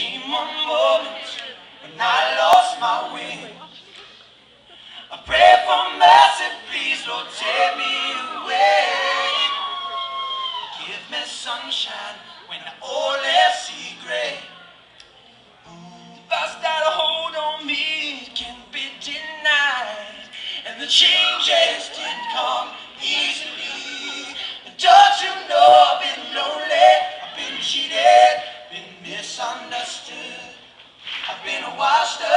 moments when I lost my way. I pray for mercy, please, Lord, take me away. Give me sunshine when all is see gray. The past that hold on me can't be denied, and the changes didn't come Misunderstood, I've been washed up.